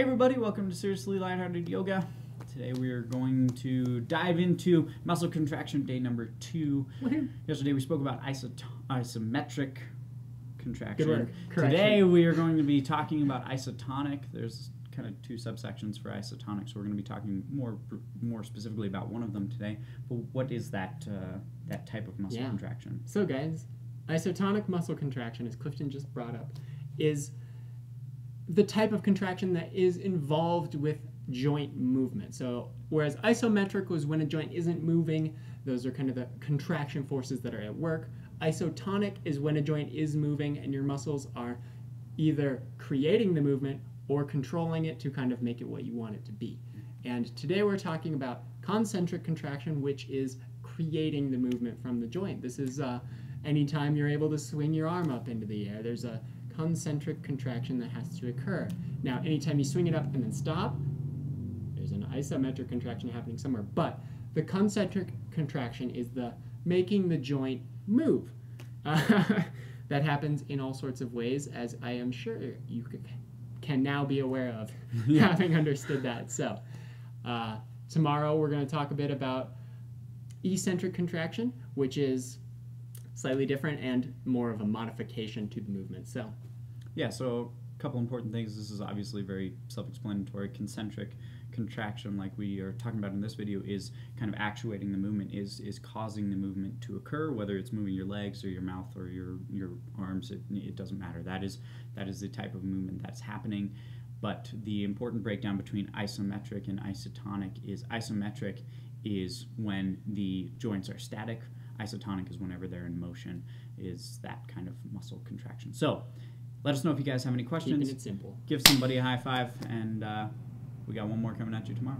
everybody. Welcome to Seriously Lighthearted Yoga. Today we are going to dive into muscle contraction day number 2 Yesterday we spoke about isot- isometric contraction. Good work. Today we are going to be talking about isotonic. There's kind of two subsections for isotonic, so we're going to be talking more more specifically about one of them today. But what is that uh, that type of muscle Yeah. contraction? So, guys, isotonic muscle contraction, as Clifton just brought up, is the type of contraction that is involved with joint movement. So, whereas isometric was when a joint isn't moving, those are kind of the contraction forces that are at work. Isotonic is when a joint is moving and your muscles are either creating the movement or controlling it to kind of make it what you want it to be. And today we're talking about concentric contraction, which is creating the movement from the joint. This is uh, anytime you're able to swing your arm up into the air, there's a concentric contraction that has to occur. Now, anytime you swing it up and then stop, there's an isometric contraction happening somewhere. But the concentric contraction is the making the joint move. Uh, that happens in all sorts of ways, as I am sure you can now be aware of, Yeah. having understood that. So, uh, tomorrow we're going to talk a bit about eccentric contraction, which is slightly different and more of a modification to the movement. So, Yeah, so a couple important things. This is obviously very self-explanatory. Concentric contraction, like we are talking about in this video, is kind of actuating the movement, is is causing the movement to occur, whether it's moving your legs or your mouth or your your arms. It, it doesn't matter. That is that is the type of movement that's happening. But the important breakdown between isometric and isotonic is isometric is when the joints are static. Isotonic is whenever they're in motion. Is that kind of muscle contraction. So. Let us know if you guys have any questions. Keeping it simple. Give somebody a high five, and uh, we got one more coming at you tomorrow.